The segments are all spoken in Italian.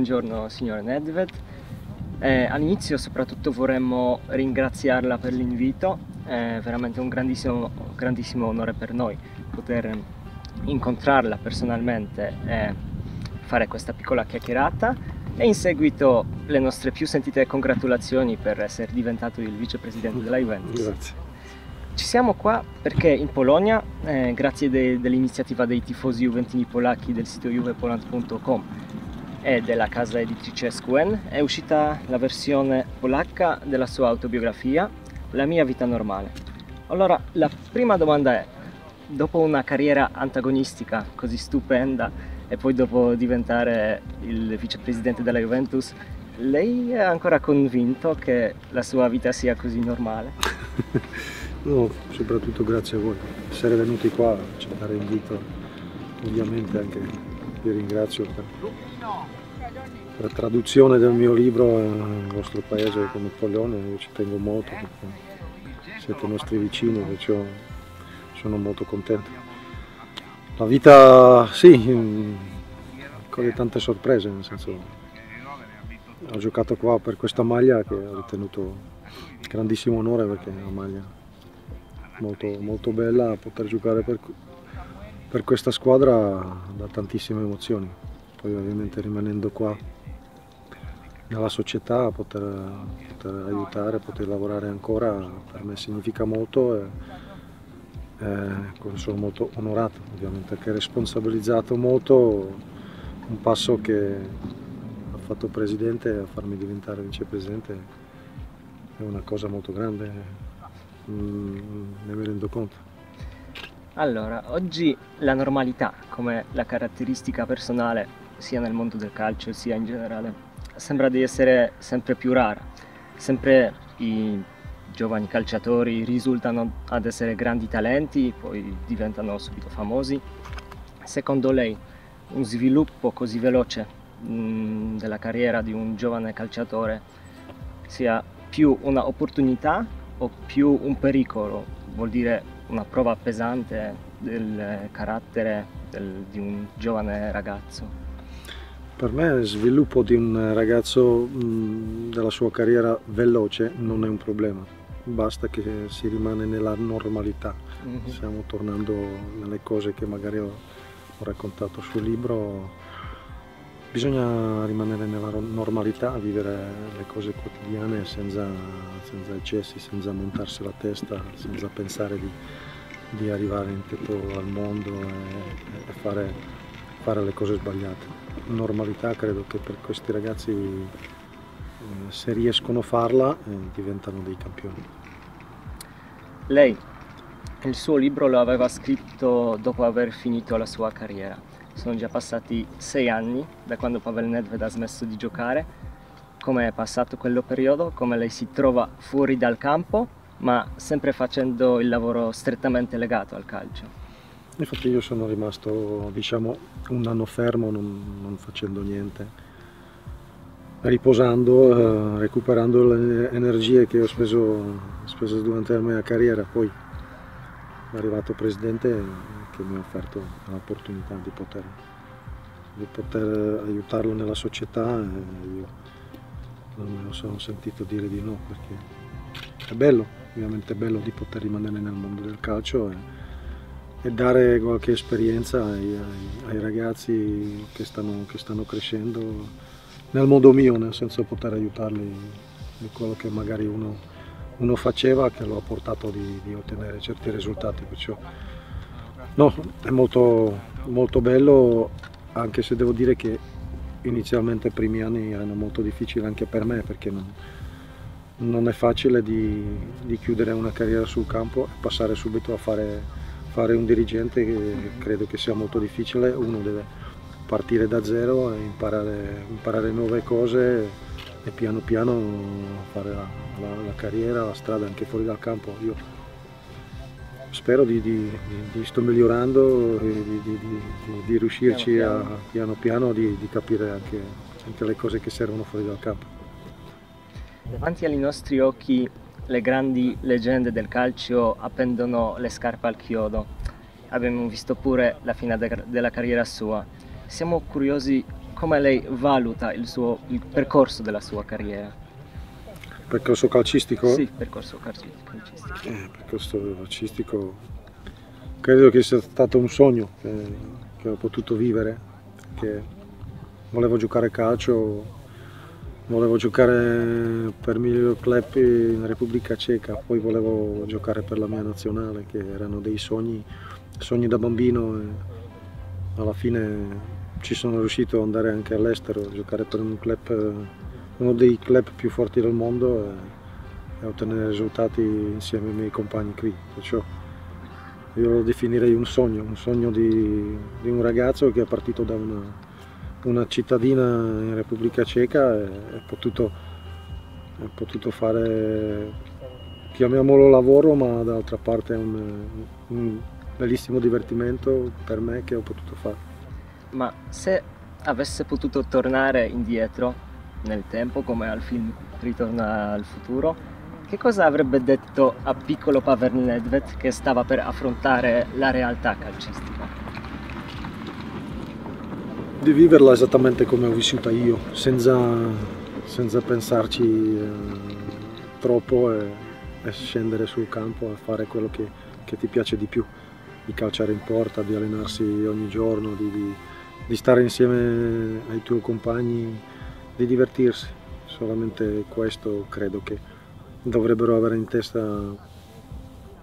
buongiorno signor Nedved. Eh, all'inizio soprattutto vorremmo ringraziarla per l'invito, è veramente un grandissimo, grandissimo onore per noi poter incontrarla personalmente e fare questa piccola chiacchierata e in seguito le nostre più sentite congratulazioni per essere diventato il vicepresidente della Juventus. Grazie. Ci siamo qua perché in Polonia, eh, grazie de- dell'iniziativa dei tifosi juventini polacchi del sito juvepoland.com e della casa editrice SQN, è uscita la versione polacca della sua autobiografia, La mia vita normale. Allora, la prima domanda è, dopo una carriera antagonistica così stupenda e poi dopo diventare il vicepresidente della Juventus, lei è ancora convinto che la sua vita sia così normale? no, soprattutto grazie a voi. Essere venuti qua, accettare l'invito, ovviamente anche vi ringrazio per, la traduzione del mio libro nel vostro paese come Polonia, io ci tengo molto perché siete nostri vicini, perciò sono molto contento. La vita, sì, con tante sorprese, nel senso, ho giocato qua per questa maglia che ho ritenuto grandissimo onore perché è una maglia molto, molto bella, poter giocare per, per questa squadra da tantissime emozioni, poi ovviamente rimanendo qua nella società, poter, poter aiutare, poter lavorare ancora per me significa molto. E, eh, sono molto onorato ovviamente perché responsabilizzato molto un passo che ha fatto presidente a farmi diventare vicepresidente è una cosa molto grande mm, ne mi rendo conto allora oggi la normalità come la caratteristica personale sia nel mondo del calcio sia in generale sembra di essere sempre più rara sempre i giovani calciatori risultano ad essere grandi talenti, poi diventano subito famosi. Secondo lei un sviluppo così veloce mh, mm, della carriera di un giovane calciatore sia più un'opportunità o più un pericolo? Vuol dire una prova pesante del carattere del, di un giovane ragazzo? Per me il sviluppo di un ragazzo mh, mm, della sua carriera veloce non è un problema basta che si rimane nella normalità. Mm-hmm. Stiamo tornando nelle cose che magari ho, ho, raccontato sul libro. Bisogna rimanere nella normalità, vivere le cose quotidiane senza, senza eccessi, senza montarsi la testa, senza pensare di, di arrivare in tetto al mondo e, e fare, fare le cose sbagliate. Normalità credo che per questi ragazzi eh, se riescono a farla eh, diventano dei campioni. Lei il suo libro lo aveva scritto dopo aver finito la sua carriera. Sono già passati sei anni da quando Pavel Nedved ha smesso di giocare. Come è passato quello periodo? Come lei si trova fuori dal campo, ma sempre facendo il lavoro strettamente legato al calcio? Infatti io sono rimasto diciamo un anno fermo non, non facendo niente riposando, eh, recuperando le energie che ho speso, speso, durante la mia carriera. Poi è arrivato presidente che mi ha offerto l'opportunità di poter, di poter aiutarlo nella società io non me lo sono sentito dire di no perché è bello, ovviamente è bello di poter rimanere nel mondo del calcio e, e dare qualche esperienza ai, ai, ai ragazzi che stanno, che stanno crescendo nel modo mio, nel senso poter aiutarli di quello che magari uno, uno faceva che lo ha portato di, di, ottenere certi risultati. Perciò no, è molto, molto bello, anche se devo dire che inizialmente i primi anni erano molto difficili anche per me perché non, non è facile di, di, chiudere una carriera sul campo e passare subito a fare, fare un dirigente che credo che sia molto difficile, uno deve partire da zero e imparare, imparare nuove cose e piano piano fare la, la, la, carriera, la strada anche fuori dal campo. Io spero di, di, di sto migliorando e di, di riuscirci piano piano, a, piano, piano di, capire anche, anche le cose che servono fuori dal campo. Davanti ai nostri occhi le grandi leggende del calcio appendono le scarpe al chiodo. Abbiamo visto pure la fine de- della carriera sua siamo curiosi come lei valuta il, suo, il percorso della sua carriera? Percorso calcistico? Sì, percorso calcistico. Eh, percorso calcistico credo che sia stato un sogno che, che ho potuto vivere, che volevo giocare a calcio, volevo giocare per il mio club in Repubblica Ceca, poi volevo giocare per la mia nazionale, che erano dei sogni, sogni da bambino e alla fine ci sono riuscito ad andare anche all'estero, a giocare per un club, uno dei club più forti del mondo e, e ottenere risultati insieme ai miei compagni qui. Perciò io lo definirei un sogno, un sogno di, di un ragazzo che è partito da una, una cittadina in Repubblica Ceca e è potuto, potuto fare, chiamiamolo lavoro, ma d'altra parte è un, un bellissimo divertimento per me che ho potuto fare. Ma se avesse potuto tornare indietro nel tempo, come al film Ritorna al futuro, che cosa avrebbe detto a piccolo Pavel Nedved che stava per affrontare la realtà calcistica? Di viverla esattamente come ho vissuta io, senza, senza pensarci eh, troppo e, e, scendere sul campo a fare quello che, che, ti piace di più, di calciare in porta, di allenarsi ogni giorno, di, di, di stare insieme ai tuoi compagni, di divertirsi. Solamente questo credo che dovrebbero avere in testa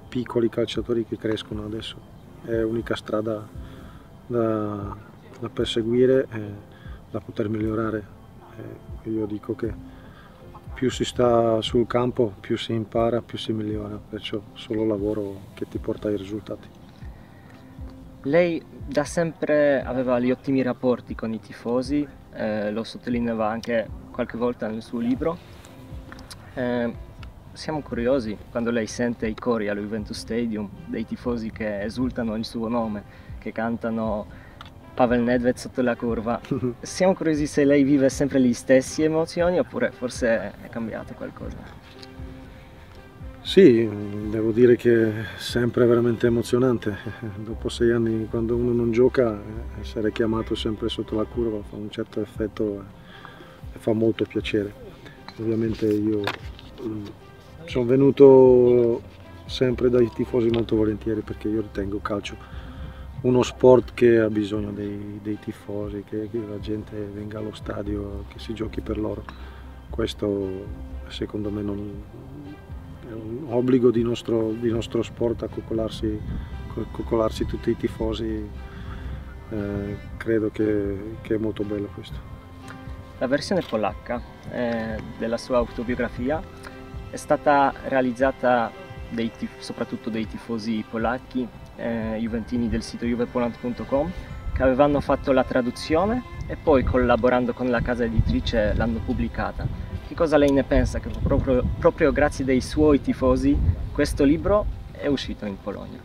piccoli calciatori che crescono adesso. È l'unica strada da, da perseguire e da poter migliorare. E io dico che più si sta sul campo, più si impara, più si migliora, perciò solo lavoro che ti porta ai risultati. Lei da sempre aveva gli ottimi rapporti con i tifosi, eh, lo sottolineava anche qualche volta nel suo libro. Eh, siamo curiosi quando lei sente i cori allo Juventus Stadium dei tifosi che esultano il suo nome, che cantano Pavel Nedved sotto la curva. Siamo curiosi se lei vive sempre le stesse emozioni oppure forse è cambiato qualcosa. Sì, devo dire che è sempre veramente emozionante. Dopo sei anni, quando uno non gioca, essere chiamato sempre sotto la curva fa un certo effetto e fa molto piacere. Ovviamente io sono venuto sempre dai tifosi molto volentieri perché io ritengo calcio uno sport che ha bisogno dei, dei tifosi, che, che, la gente venga allo stadio, che si giochi per loro. Questo secondo me non, obbligo di nostro, di nostro sport a coccolarsi, coccolarsi, tutti i tifosi. Eh, credo che, che, è molto bello questo. La versione polacca eh, della sua autobiografia è stata realizzata dei soprattutto dei tifosi polacchi, eh, juventini del sito juvepoland.com, che avevano fatto la traduzione e poi collaborando con la casa editrice l'hanno pubblicata. Che cosa lei ne pensa? Che proprio, proprio grazie ai suoi tifosi questo libro è uscito in Polonia.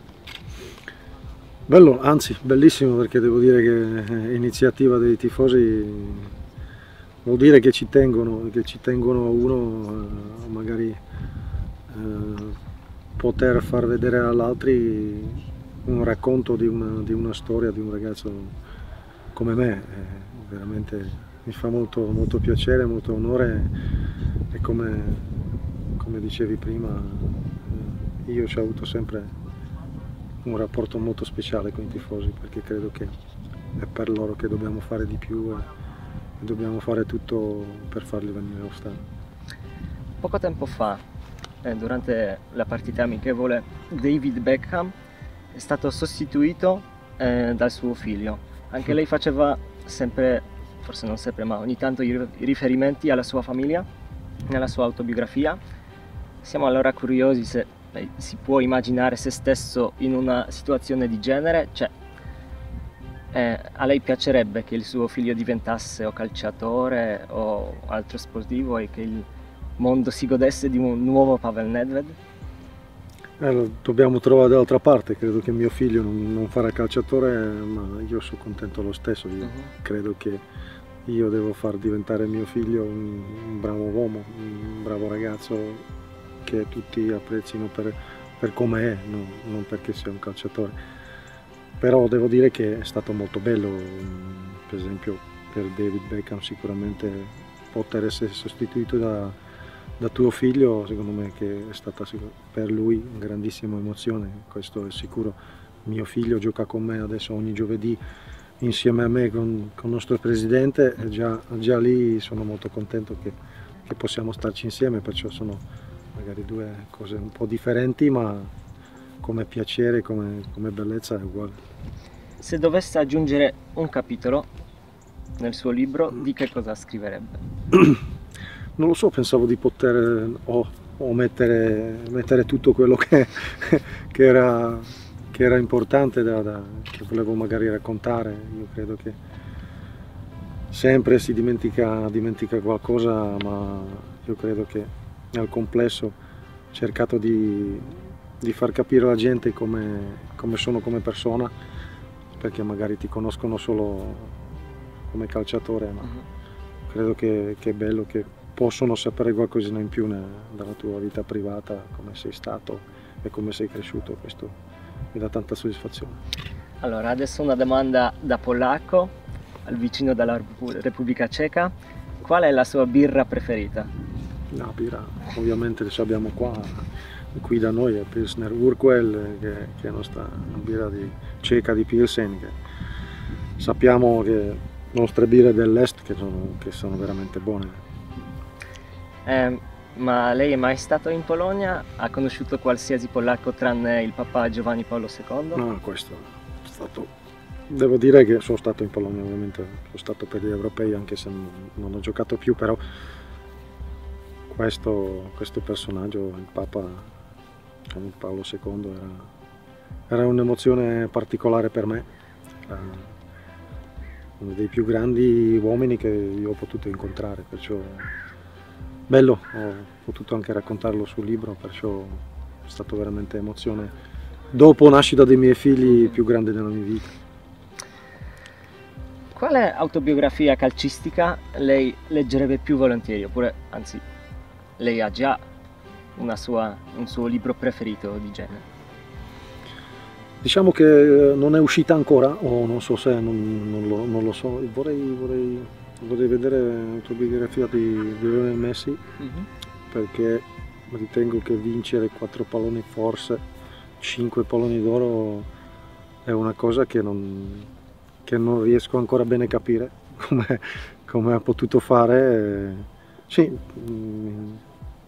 Bello, anzi bellissimo perché devo dire che è iniziativa dei tifosi vuol dire che ci tengono, che ci tengono a uno eh, magari eh, poter far vedere all'altro un racconto di una, di una, storia di un ragazzo come me, eh, veramente mi fa molto, molto piacere, molto onore e come, come dicevi prima eh, io ci ho avuto sempre un rapporto molto speciale con i tifosi perché credo che è per loro che dobbiamo fare di più. E, dobbiamo fare tutto per farli venire allo stadio. Poco tempo fa, eh, durante la partita amichevole, David Beckham è stato sostituito eh, dal suo figlio. Anche lei faceva sempre, forse non sempre, ma ogni tanto i riferimenti alla sua famiglia, nella sua autobiografia. Siamo allora curiosi se eh, si può immaginare se stesso in una situazione di genere, cioè eh, a lei piacerebbe che il suo figlio diventasse o calciatore o altro sportivo e che il mondo si godesse di un nuovo Pavel Nedved? Eh, dobbiamo trovare dall'altra parte, credo che mio figlio non, non, farà calciatore, ma io sono contento lo stesso, io uh-huh. credo che io devo far diventare mio figlio un, un, bravo uomo, un bravo ragazzo che tutti apprezzino per, per come è, no? non perché sia un calciatore però devo dire che è stato molto bello, per esempio per David Beckham sicuramente poter essere sostituito da, da tuo figlio, secondo me che è stata per lui una grandissima emozione, questo è sicuro. Mio figlio gioca con me adesso ogni giovedì insieme a me con, con il nostro presidente e già, già, lì sono molto contento che, che possiamo starci insieme, perciò sono magari due cose un po' differenti ma come piacere, come, come bellezza è uguale. Se dovesse aggiungere un capitolo nel suo libro, di che cosa scriverebbe? Non lo so, pensavo di poter o, o mettere, mettere, tutto quello che, che, era, che era, importante, da, da, che volevo magari raccontare. Io credo che sempre si dimentica, dimentica qualcosa, ma io credo che nel complesso ho cercato di, di far capire alla gente come, come sono come persona, perché magari ti conoscono solo come calciatore, ma uh-huh. credo che, che, è bello che possono sapere qualcosina in più dalla tua vita privata, come sei stato e come sei cresciuto, questo mi dà tanta soddisfazione. Allora, adesso una domanda da polacco, al vicino della Repubblica Ceca, qual è la sua birra preferita? La birra, ovviamente adesso abbiamo qua, qui da noi è Pilsner Urquell, che, che è la nostra birra di, ceca di Pilsen, che sappiamo che nostre birre dell'est che sono, che sono veramente buone. Eh, ma lei è mai stato in Polonia? Ha conosciuto qualsiasi polacco tranne il papà Giovanni Paolo II? No, questo è stato... Devo dire che sono stato in Polonia, ovviamente sono stato per gli europei anche se non, non ho giocato più, però questo, questo personaggio, il Papa Giovanni Paolo II, era, era un'emozione particolare per me. Eh, uno dei più grandi uomini che io ho potuto incontrare, perciò bello, ho potuto anche raccontarlo sul libro, perciò è stato veramente emozione. Dopo nascita dei miei figli più grande della mia vita. Quale autobiografia calcistica lei leggerebbe più volentieri, oppure anzi, lei ha già sua, un suo libro preferito di genere? Diciamo che non è uscita ancora, o non so se, non, non, lo, non lo, so, vorrei, vorrei, vorrei vedere l'autobiografia di, di Lionel Messi, mm-hmm. perché ritengo che vincere quattro palloni, forse cinque palloni d'oro, è una cosa che non, che non riesco ancora bene a capire come, come ha potuto fare. Sì, mm,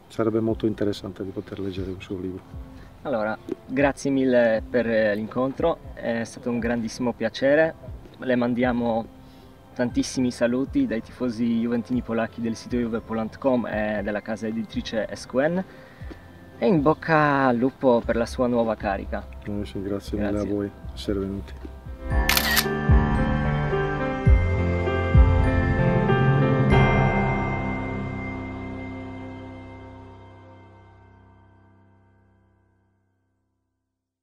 sarebbe molto interessante di poter leggere un suo libro. Allora, grazie mille per l'incontro, è stato un grandissimo piacere. Le mandiamo tantissimi saluti dai tifosi juventini polacchi del sito juvepoland.com e della casa editrice SQN e in bocca al lupo per la sua nuova carica. Sì, grazie, grazie mille a voi, essere venuti.